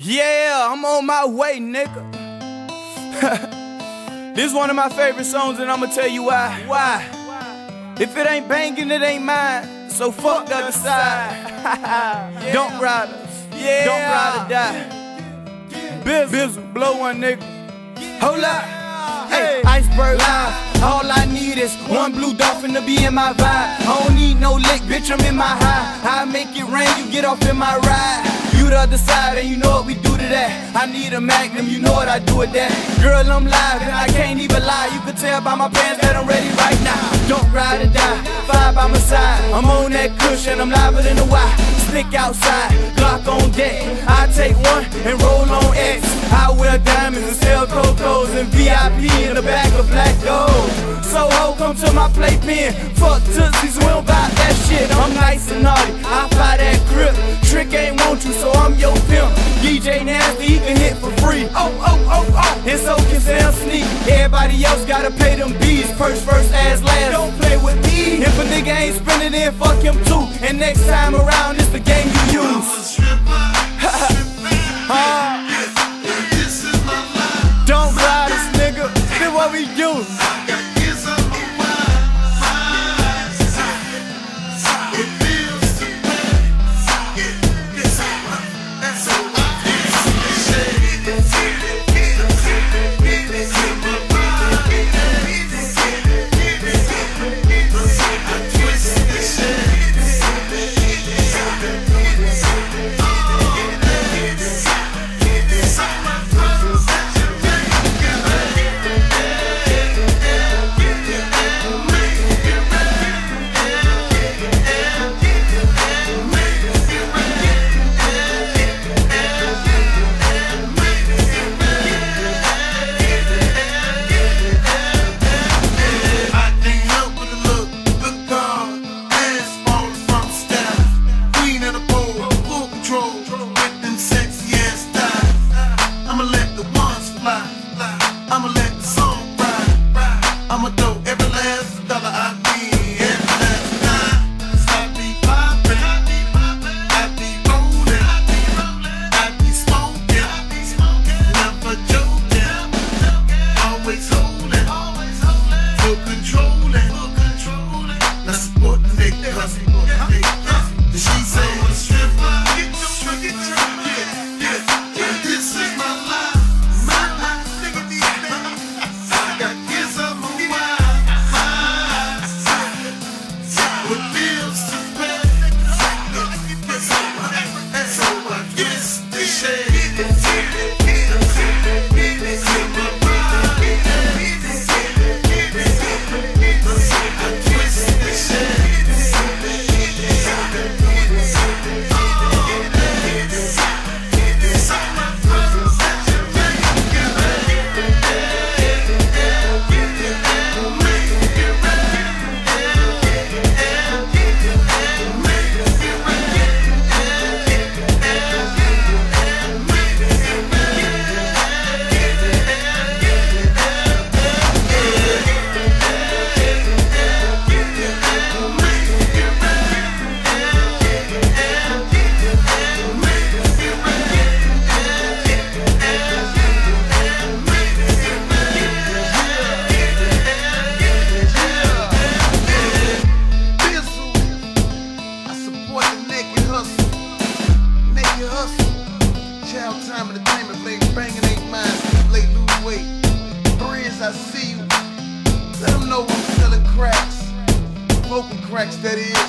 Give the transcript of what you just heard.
Yeah, I'm on my way, nigga. this is one of my favorite songs, and I'ma tell you why. Why? If it ain't banging, it ain't mine. So fuck the other side. Don't ride us. Yeah. Don't ride or die. Bizzle, Bizzle, blow one nigga. Hold up. Hey, Ice Berg live. All I need is one blue dolphin to be in my vibe. I don't need no lick, bitch, I'm in my high. I make it rain, you get off in my ride the other side, and you know what we do to that. I need a magnum, you know what I do with that. Girl, I'm live, and I can't even lie. You can tell by my pants that I'm ready right now. Don't ride or die, five by my side. I'm on that cushion, I'm liver than the Y. Stick outside, Glock on deck. I take one and roll on X. Wear diamonds and sell cocos and VIP in the bag of black gold. So ho, come to my playpen. Fuck tootsies, we don't buy that shit. I'm nice and naughty, I fly that grip. Trick ain't want you, so I'm your pimp. DJ Nasty, he can hit for free. Oh, oh, oh, oh. And so can Sam Sneak. Everybody else gotta pay them bees. First, first, ass, last. Don't play with me. If a nigga ain't spending it, fuck him too. And next time around, it's the game you use. We do. Time I see you. Let them know I'm selling cracks. Smoking cracks, that is.